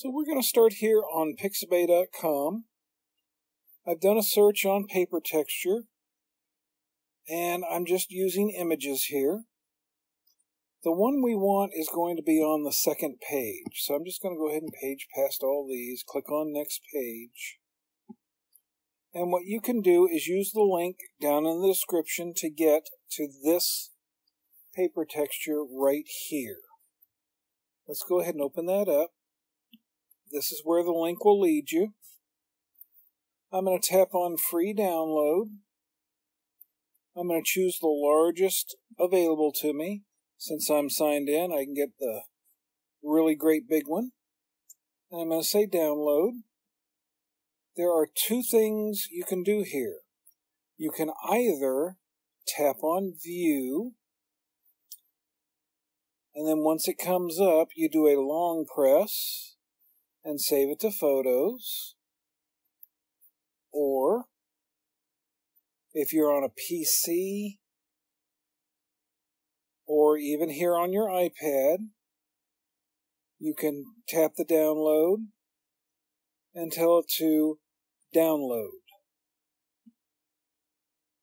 So we're going to start here on pixabay.com. I've done a search on paper texture, and I'm just using images here. The one we want is going to be on the second page. So I'm just going to go ahead and page past all these, click on next page. And what you can do is use the link down in the description to get to this paper texture right here. Let's go ahead and open that up. This is where the link will lead you. I'm going to tap on free download. I'm going to choose the largest available to me. Since I'm signed in, I can get the really great big one. And I'm going to say download. There are two things you can do here. You can either tap on view, and then once it comes up, you do a long press and save it to photos. Or if you're on a PC or even here on your iPad, you can tap the download and tell it to download.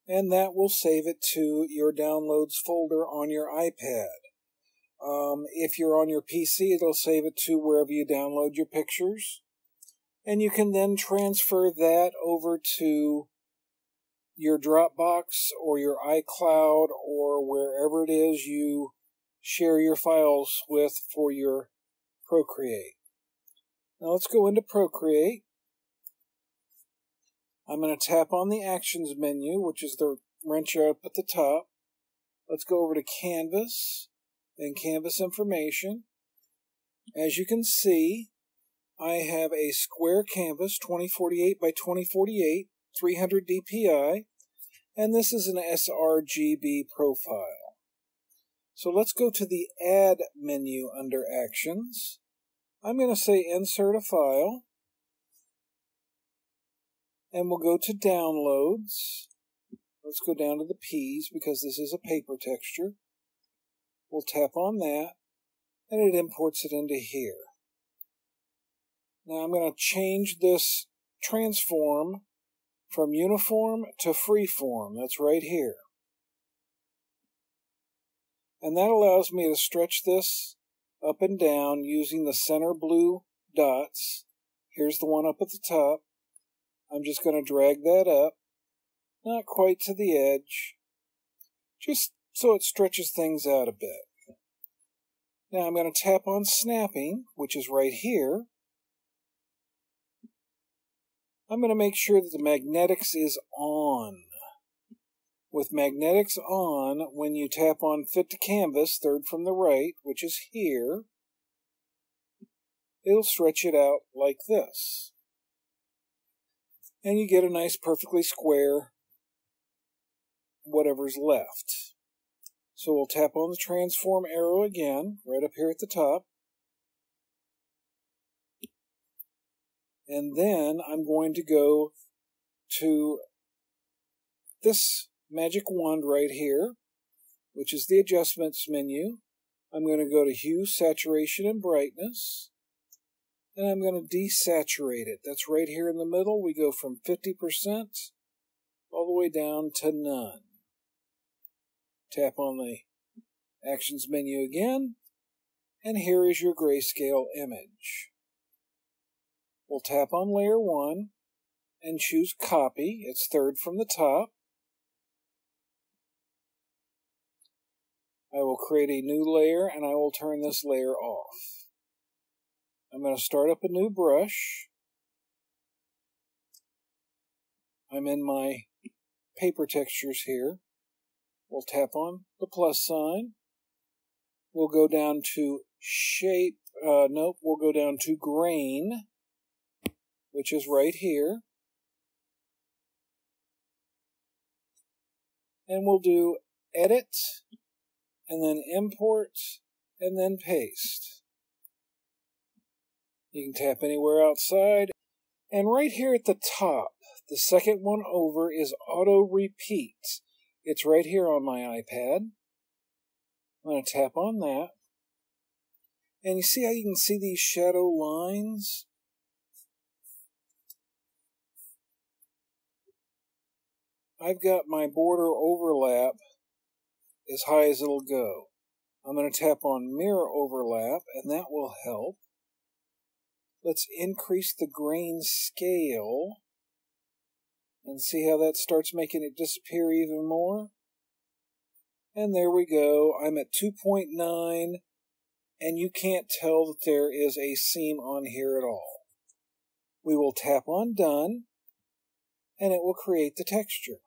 And that will save it to your downloads folder on your iPad. Um, if you're on your PC, it'll save it to wherever you download your pictures. And you can then transfer that over to your Dropbox or your iCloud or wherever it is you share your files with for your Procreate. Now let's go into Procreate. I'm going to tap on the Actions menu, which is the wrench up at the top. Let's go over to Canvas and Canvas Information. As you can see, I have a square canvas, 2048 by 2048, 300 dpi, and this is an sRGB profile. So let's go to the Add menu under Actions. I'm going to say Insert a File, and we'll go to Downloads. Let's go down to the P's because this is a paper texture. We'll tap on that, and it imports it into here. Now I'm going to change this transform from uniform to freeform. That's right here. And that allows me to stretch this up and down using the center blue dots. Here's the one up at the top. I'm just going to drag that up, not quite to the edge, just so it stretches things out a bit. Now I'm going to tap on snapping, which is right here, I'm going to make sure that the magnetics is on. With magnetics on, when you tap on Fit to Canvas, third from the right, which is here, it'll stretch it out like this. And you get a nice perfectly square whatever's left. So we'll tap on the transform arrow again, right up here at the top. And then I'm going to go to this magic wand right here, which is the adjustments menu. I'm going to go to hue, saturation, and brightness. And I'm going to desaturate it. That's right here in the middle. We go from 50% all the way down to none. Tap on the actions menu again. And here is your grayscale image. We'll tap on layer 1 and choose copy. It's third from the top. I will create a new layer and I will turn this layer off. I'm going to start up a new brush. I'm in my paper textures here. We'll tap on the plus sign. We'll go down to shape. Uh, nope, we'll go down to grain which is right here. And we'll do edit, and then import, and then paste. You can tap anywhere outside. And right here at the top, the second one over is auto repeat. It's right here on my iPad. I'm going to tap on that. And you see how you can see these shadow lines? I've got my border overlap as high as it'll go. I'm going to tap on mirror overlap and that will help. Let's increase the grain scale and see how that starts making it disappear even more. And there we go. I'm at 2.9 and you can't tell that there is a seam on here at all. We will tap on done and it will create the texture.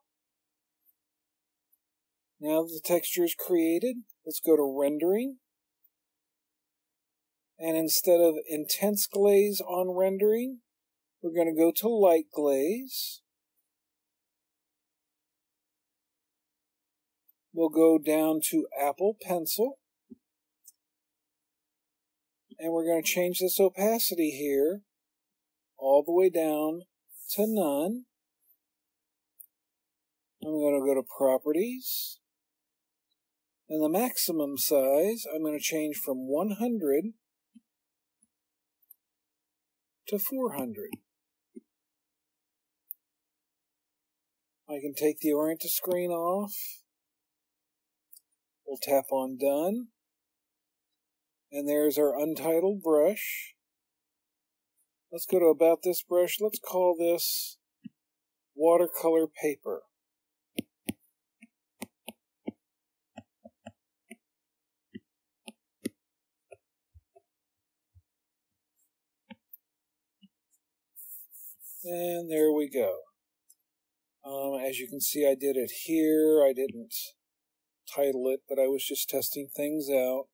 Now that the texture is created, let's go to rendering. And instead of intense glaze on rendering, we're going to go to light glaze. We'll go down to Apple Pencil. And we're going to change this opacity here all the way down to none. I'm going to go to Properties. And the maximum size, I'm going to change from 100 to 400. I can take the orient to screen off. We'll tap on done. And there's our untitled brush. Let's go to about this brush. Let's call this watercolor paper. And there we go. Um, as you can see, I did it here. I didn't title it, but I was just testing things out.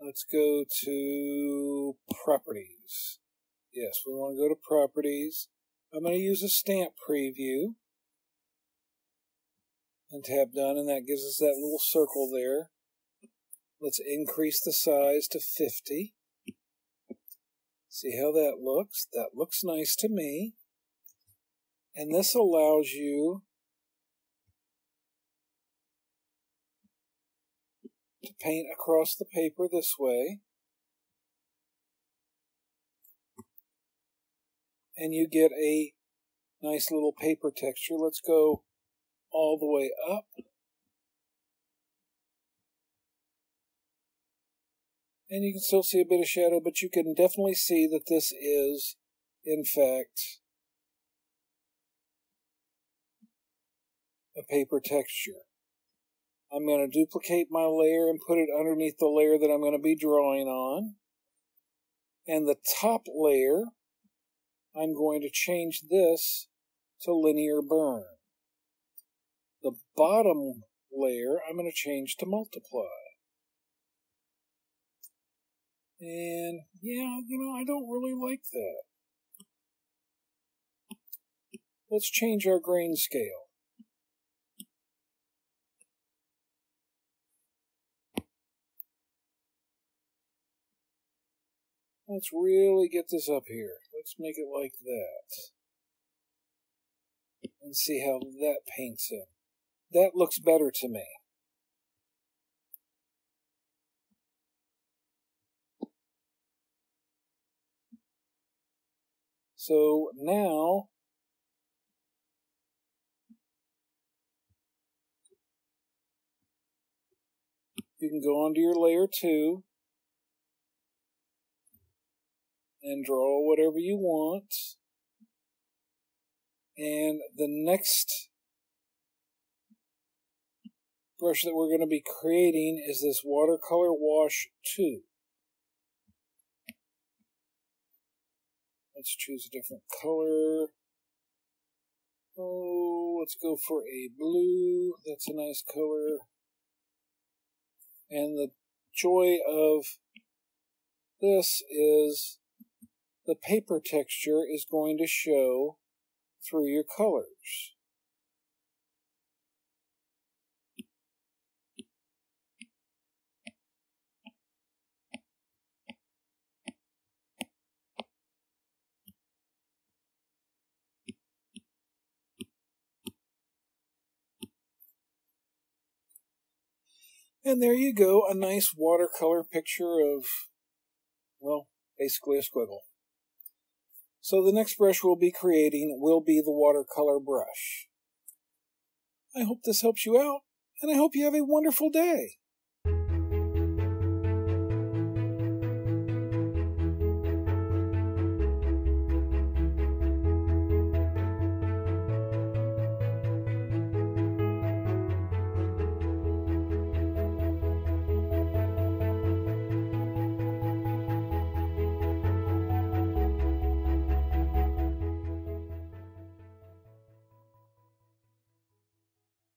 Let's go to properties. Yes, we want to go to properties. I'm going to use a stamp preview and tab done, and that gives us that little circle there. Let's increase the size to 50. See how that looks? That looks nice to me. And this allows you to paint across the paper this way. And you get a nice little paper texture. Let's go all the way up. and you can still see a bit of shadow, but you can definitely see that this is, in fact, a paper texture. I'm going to duplicate my layer and put it underneath the layer that I'm going to be drawing on. And the top layer, I'm going to change this to linear burn. The bottom layer, I'm going to change to multiply. And yeah, you know, I don't really like that. Let's change our grain scale. Let's really get this up here. Let's make it like that. And see how that paints in. That looks better to me. So now you can go onto your layer 2 and draw whatever you want. And the next brush that we're going to be creating is this watercolor wash 2. Let's choose a different color. Oh, let's go for a blue. That's a nice color. And the joy of this is the paper texture is going to show through your colors. And there you go, a nice watercolor picture of, well, basically a squiggle. So the next brush we'll be creating will be the watercolor brush. I hope this helps you out, and I hope you have a wonderful day.